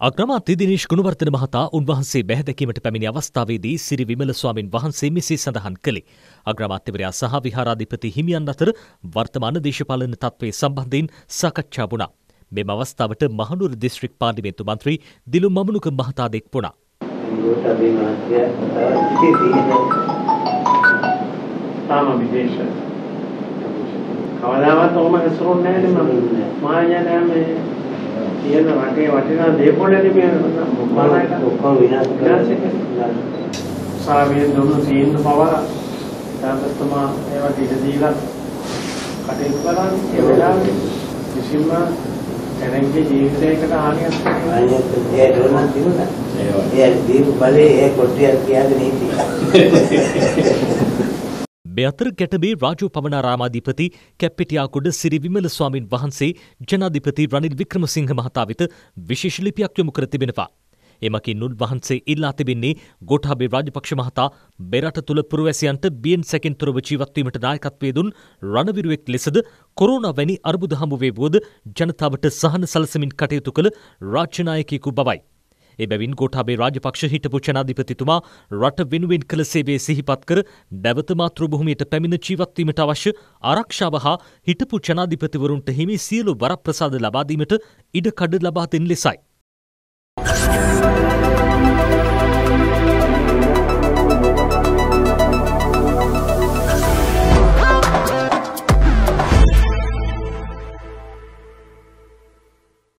අග්‍රමාත්‍ය දිනේශ් ගුණවර්ධන මහතා උන්වහන්සේ බැහැදැකීමට පැමිණි අවස්ථාවේදී සිරි විමල ස්වාමින් වහන්සේ මෙසේ සඳහන් කළේ. අග්‍රමාත්‍යවරයා සහ විහාරාධිපති හිමියන් අතර වර්තමාන දේශපාලන තත්ත්වයේ සම්බන්ධයෙන් සාකච්ඡා වුණා. මෙම අවස්ථාවට මහනුවර දිස්ත්‍රික් පාර්ලිමේන්තු මන්ත්‍රී දිලු මමුණුක මහතා දෙක් වුණා. තාම විදේශ කවදාවත් ඔහොම හැසිරුන්නේ නැහැ නේ මම මාඥා නෑ මේ තියෙන රටේ වටිනා දේපොළනේ මේ ඔක්කොම විනාශ විනාශ සාවියෙන් දුන්නු තීන්දුව පවර තාපස්තුමා ඒවට ඉඩ දීලා කටයුතු කරන්නේ ඒ වෙලාවේ කිසිම කෙනෙක්ගේ ජීවිතයකට හානියක් අනිත් ඒ දොරන තිබුණා. ඒ දීපු බලේ ඒ කොට්ටියක් තියාගෙන හිටියා. මේ අතර ගැටබේ රාජු පවනාරාමාධිපති කැප්පිටියාකුඩ සිරි විමල ස්වාමින් වහන්සේ ජනාධිපති රනිල් වික්‍රමසිංහ මහතා වෙත විශේෂ ලිපියක් යොමු කර තිබෙනවා. එමකින් උන්වහන්සේ ඉල්ලා තිබෙන්නේ ගෝඨාභය රාජපක්ෂ මහතා බෙරට තුළ පුරවැසියන්ට බියෙන් සැකින් තොරව ජීවත්වීමට දායකත්වයේ දුන් රණවිරුවෙක් ලෙසද කොරෝනා වැනි අර්බුද හමුවේ වුවද ජනතාවට සහන සලසමින් කටයුතු කළ රාජ්‍ය නායකයෙකු බවයි. එබැවින් ගෝඨාභය රාජපක්ෂ හිටපු ජනාධිපතිතුමා රට වෙනුවෙන් කළ සේවය සිහිපත් කර නැවත මාතෘභූමියට පැමිණ ජීවත්වීමට අවශ්‍ය ආරක්ෂාව හා හිටපු ජනාධිපතිවරුන්ට හිමි සියලු වරප්‍රසාද ලබා දීමට ඉඩකඩ ලබා දෙන ලෙසයි.